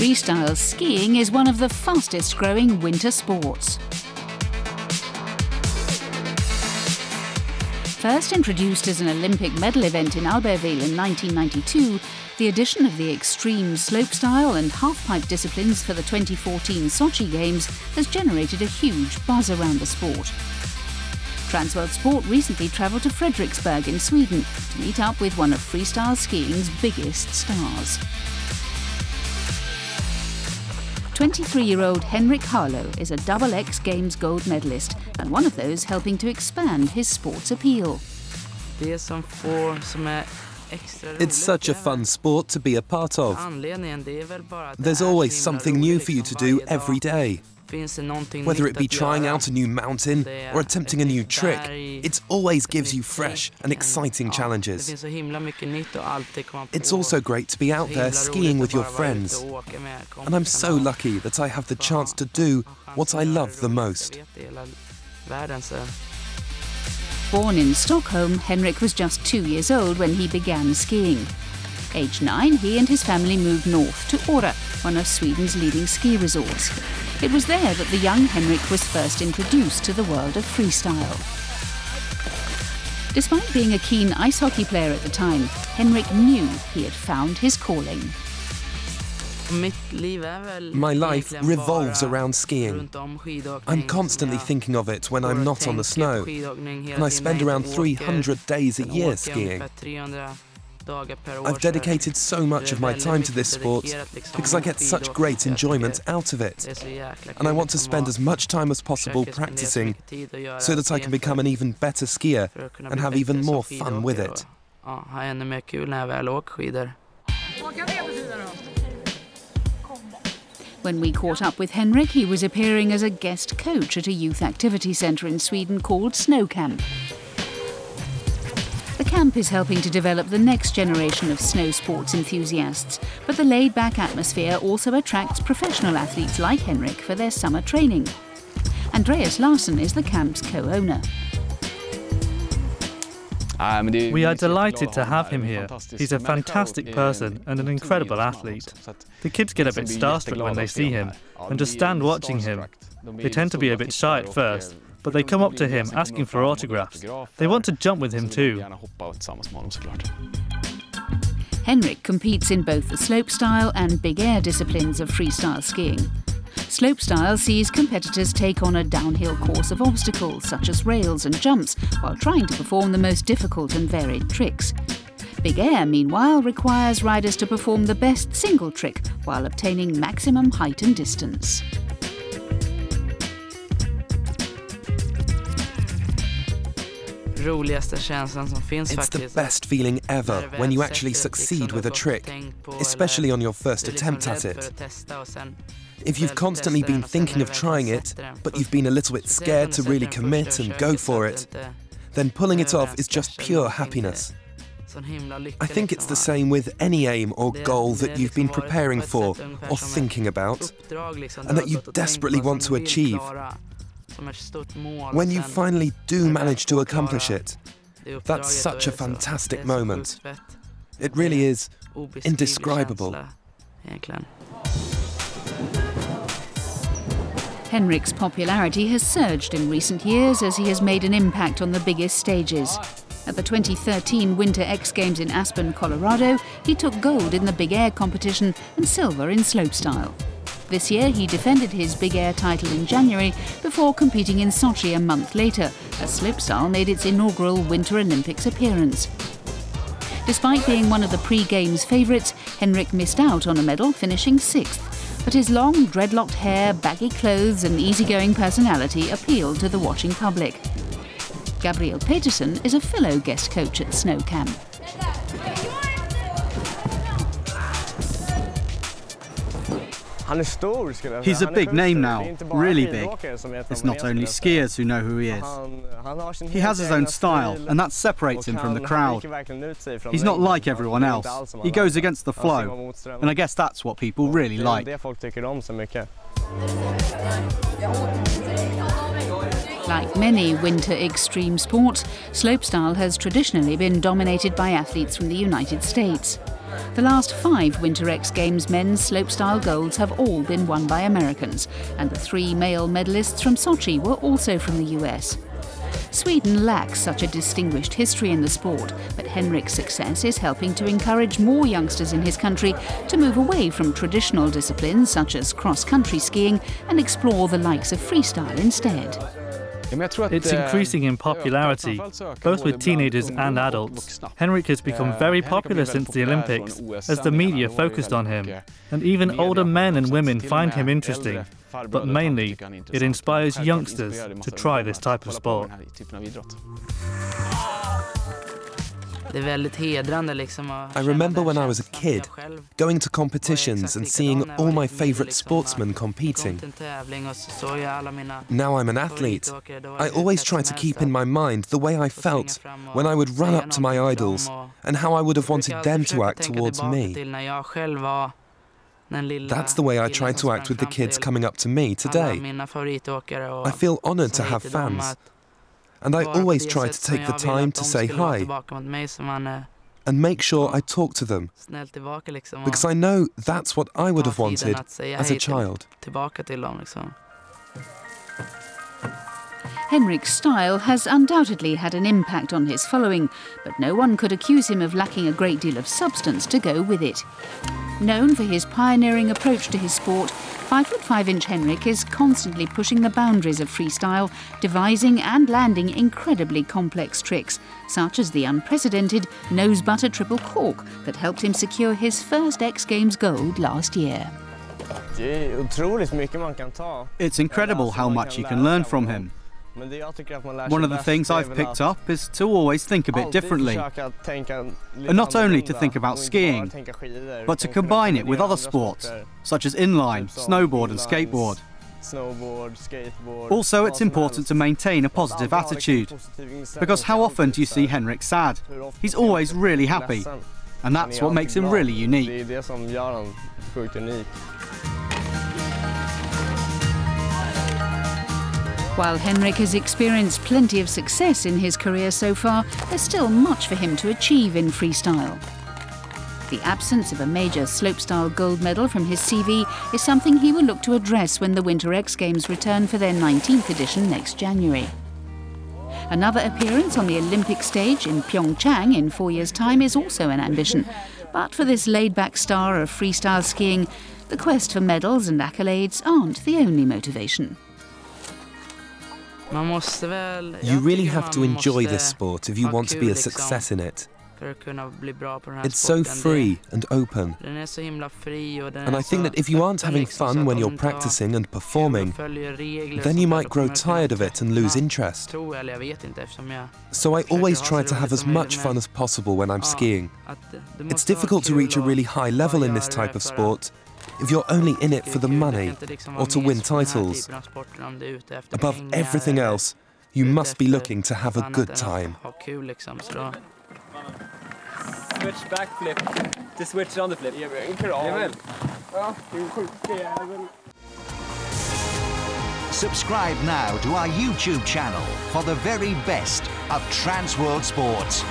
Freestyle skiing is one of the fastest growing winter sports. First introduced as an Olympic medal event in Albertville in 1992, the addition of the extreme slopestyle and halfpipe disciplines for the 2014 Sochi Games has generated a huge buzz around the sport. Trans World Sport recently travelled to Fredriksberg in Sweden to meet up with one of freestyle skiing's biggest stars. 23-year-old Henrik Harlaut is a double X Games gold medalist and one of those helping to expand his sport's appeal. It's such a fun sport to be a part of. There's always something new for you to do every day. Whether it be trying out a new mountain or attempting a new trick, it always gives you fresh and exciting challenges. It's also great to be out there skiing with your friends. And I'm so lucky that I have the chance to do what I love the most. Born in Stockholm, Henrik was just two years old when he began skiing. Age nine, he and his family moved north to Åre, one of Sweden's leading ski resorts. It was there that the young Henrik was first introduced to the world of freestyle. Despite being a keen ice hockey player at the time, Henrik knew he had found his calling. My life revolves around skiing. I'm constantly thinking of it when I'm not on the snow, and I spend around 300 days a year skiing. I've dedicated so much of my time to this sport because I get such great enjoyment out of it. And I want to spend as much time as possible practicing so that I can become an even better skier and have even more fun with it. When we caught up with Henrik, he was appearing as a guest coach at a youth activity centre in Sweden called Snow Camp. The camp is helping to develop the next generation of snow sports enthusiasts, but the laid back atmosphere also attracts professional athletes like Henrik for their summer training. Andreas Larsson is the camp's co owner. We are delighted to have him here. He's a fantastic person and an incredible athlete. The kids get a bit starstruck when they see him and just stand watching him. They tend to be a bit shy at first, but they come up to him asking for autographs. They want to jump with him too. Henrik competes in both the slopestyle and big air disciplines of freestyle skiing. Slopestyle sees competitors take on a downhill course of obstacles such as rails and jumps while trying to perform the most difficult and varied tricks. Big Air, meanwhile, requires riders to perform the best single trick while obtaining maximum height and distance. It's the best feeling ever when you actually succeed with a trick, especially on your first attempt at it. If you've constantly been thinking of trying it, but you've been a little bit scared to really commit and go for it, then pulling it off is just pure happiness. I think it's the same with any aim or goal that you've been preparing for or thinking about, and that you desperately want to achieve. When you finally do manage to accomplish it, that's such a fantastic moment. It really is indescribable. Henrik's popularity has surged in recent years as he has made an impact on the biggest stages. At the 2013 Winter X Games in Aspen, Colorado, he took gold in the big air competition and silver in slopestyle. This year, he defended his big air title in January before competing in Sochi a month later, as slopestyle made its inaugural Winter Olympics appearance. Despite being one of the pre-games favourites, Henrik missed out on a medal, finishing sixth. But his long, dreadlocked hair, baggy clothes and easygoing personality appealed to the watching public. Gabriel Peterson is a fellow guest coach at Snow Camp. He's a big name now, really big. It's not only skiers who know who he is. He has his own style, and that separates him from the crowd. He's not like everyone else. He goes against the flow, and I guess that's what people really like. Like many winter extreme sports, slopestyle has traditionally been dominated by athletes from the United States. The last five Winter X Games men's slopestyle golds have all been won by Americans, and the three male medalists from Sochi were also from the US. Sweden lacks such a distinguished history in the sport, but Henrik's success is helping to encourage more youngsters in his country to move away from traditional disciplines such as cross country skiing and explore the likes of freestyle instead. It's increasing in popularity, both with teenagers and adults. Henrik has become very popular since the Olympics, as the media focused on him, and even older men and women find him interesting. But mainly, it inspires youngsters to try this type of sport. I remember when I was a kid, going to competitions and seeing all my favourite sportsmen competing. Now I'm an athlete. I always try to keep in my mind the way I felt when I would run up to my idols and how I would have wanted them to act towards me. That's the way I try to act with the kids coming up to me today. I feel honoured to have fans. And I always try to take the time to say hi and make sure I talk to them because I know that's what I would have wanted as a child. Henrik's style has undoubtedly had an impact on his following, but no one could accuse him of lacking a great deal of substance to go with it. Known for his pioneering approach to his sport, 5 foot 5 inch Henrik is constantly pushing the boundaries of freestyle, devising and landing incredibly complex tricks, such as the unprecedented nose butter triple cork that helped him secure his first X Games gold last year. It's incredible how much you can learn from him. One of the things I've picked up is to always think a bit differently. And not only to think about skiing, but to combine it with other sports, such as inline, snowboard and skateboard. Also, it's important to maintain a positive attitude, because how often do you see Henrik sad? He's always really happy, and that's what makes him really unique. While Henrik has experienced plenty of success in his career so far, there's still much for him to achieve in freestyle. The absence of a major slopestyle gold medal from his CV is something he will look to address when the Winter X Games return for their 19th edition next January. Another appearance on the Olympic stage in Pyeongchang in four years' time is also an ambition. But for this laid-back star of freestyle skiing, the quest for medals and accolades aren't the only motivation. You really have to enjoy this sport if you want to be a success in it. It's so free and open. And I think that if you aren't having fun when you're practicing and performing, then you might grow tired of it and lose interest. So I always try to have as much fun as possible when I'm skiing. It's difficult to reach a really high level in this type of sport, if you're only in it for the money or to win titles. Above everything else, you must be looking to have a good time. Switch backflip to switch on the flip. Subscribe now to our YouTube channel for the very best of Trans World Sports.